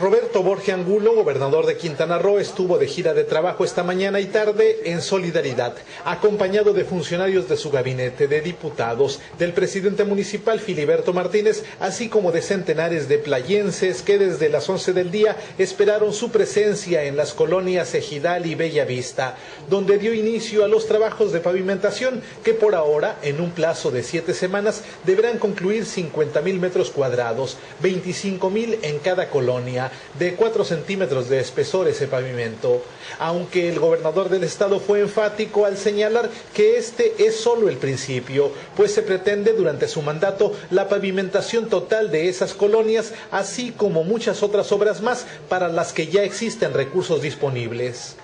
Roberto Borge Angulo, gobernador de Quintana Roo, estuvo de gira de trabajo esta mañana y tarde en solidaridad, acompañado de funcionarios de su gabinete, de diputados, del presidente municipal Filiberto Martínez, así como de centenares de playenses que desde las 11 del día esperaron su presencia en las colonias Ejidal y Bella Vista, donde dio inicio a los trabajos de pavimentación que por ahora, en un plazo de siete semanas, deberán concluir 50 mil metros cuadrados, 25 mil en cada colonia de 4 centímetros de espesor ese pavimento, aunque el gobernador del estado fue enfático al señalar que este es solo el principio, pues se pretende durante su mandato la pavimentación total de esas colonias, así como muchas otras obras más para las que ya existen recursos disponibles.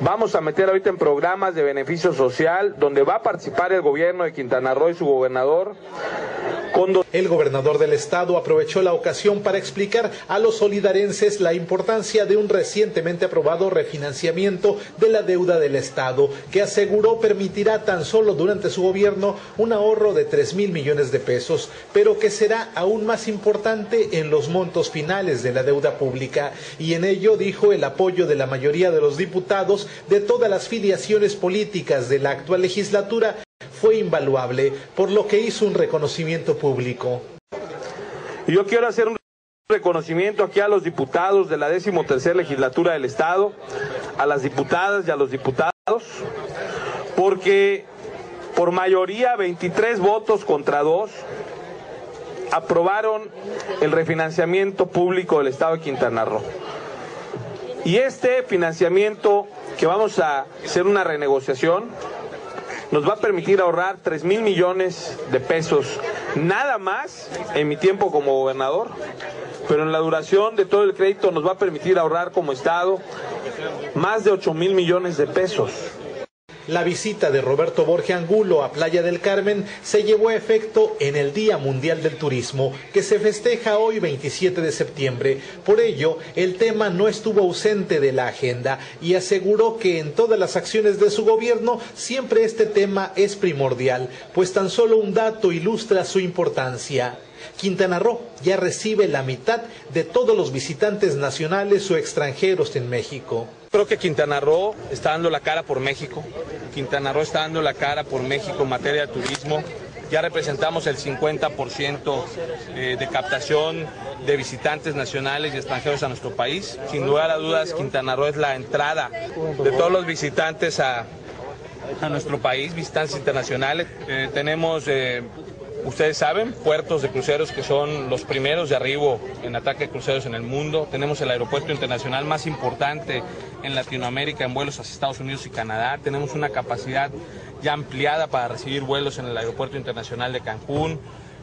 Vamos a meter ahorita en programas de beneficio social donde va a participar el gobierno de Quintana Roo y su gobernador el gobernador del estado aprovechó la ocasión para explicar a los solidarenses la importancia de un recientemente aprobado refinanciamiento de la deuda del estado, que aseguró permitirá tan solo durante su gobierno un ahorro de 3 mil millones de pesos, pero que será aún más importante en los montos finales de la deuda pública. Y en ello dijo el apoyo de la mayoría de los diputados de todas las filiaciones políticas de la actual legislatura fue invaluable, por lo que hizo un reconocimiento público. Yo quiero hacer un reconocimiento aquí a los diputados de la decimotercera legislatura del Estado, a las diputadas y a los diputados, porque por mayoría, 23 votos contra 2, aprobaron el refinanciamiento público del Estado de Quintana Roo. Y este financiamiento que vamos a hacer una renegociación, nos va a permitir ahorrar 3 mil millones de pesos, nada más en mi tiempo como gobernador, pero en la duración de todo el crédito nos va a permitir ahorrar como Estado más de 8 mil millones de pesos. La visita de Roberto Borge Angulo a Playa del Carmen se llevó a efecto en el Día Mundial del Turismo, que se festeja hoy 27 de septiembre. Por ello, el tema no estuvo ausente de la agenda y aseguró que en todas las acciones de su gobierno siempre este tema es primordial, pues tan solo un dato ilustra su importancia. Quintana Roo ya recibe la mitad de todos los visitantes nacionales o extranjeros en México. Creo que Quintana Roo está dando la cara por México. Quintana Roo está dando la cara por México en materia de turismo. Ya representamos el 50% eh, de captación de visitantes nacionales y extranjeros a nuestro país. Sin lugar a dudas, Quintana Roo es la entrada de todos los visitantes a, nuestro país, visitantes internacionales. Eh, tenemos eh, Ustedes saben, puertos de cruceros que son los primeros de arribo en ataque de cruceros en el mundo. Tenemos el aeropuerto internacional más importante en Latinoamérica en vuelos hacia Estados Unidos y Canadá. Tenemos una capacidad ya ampliada para recibir vuelos en el aeropuerto internacional de Cancún.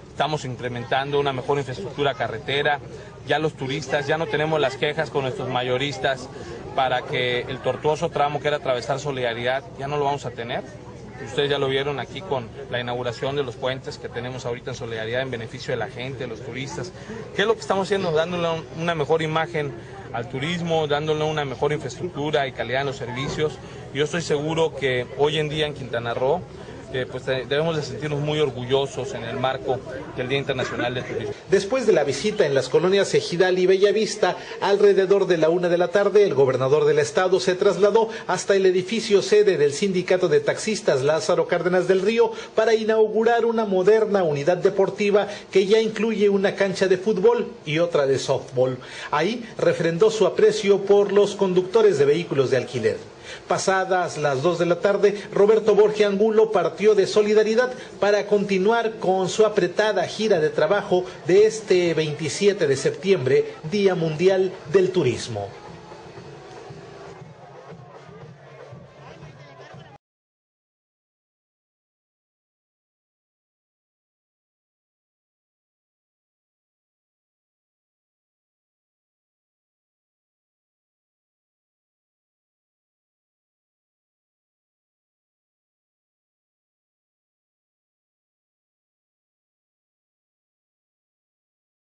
Estamos incrementando una mejor infraestructura carretera. Ya los turistas, ya no tenemos las quejas con nuestros mayoristas para que el tortuoso tramo que era atravesar Solidaridad ya no lo vamos a tener Ustedes ya lo vieron aquí con la inauguración de los puentes que tenemos ahorita en solidaridad en beneficio de la gente, de los turistas. ¿Qué es lo que estamos haciendo? Dándole una mejor imagen al turismo, dándole una mejor infraestructura y calidad en los servicios. Yo estoy seguro que hoy en día en Quintana Roo pues debemos de sentirnos muy orgullosos en el marco del Día Internacional del Turismo. Después de la visita en las colonias Ejidal y Bellavista, alrededor de la una de la tarde, el gobernador del estado se trasladó hasta el edificio sede del Sindicato de Taxistas Lázaro Cárdenas del Río para inaugurar una moderna unidad deportiva que ya incluye una cancha de fútbol y otra de softball. Ahí refrendó su aprecio por los conductores de vehículos de alquiler. Pasadas las 2 de la tarde, Roberto Borge Angulo partió de Solidaridad para continuar con su apretada gira de trabajo de este 27 de septiembre, Día Mundial del Turismo.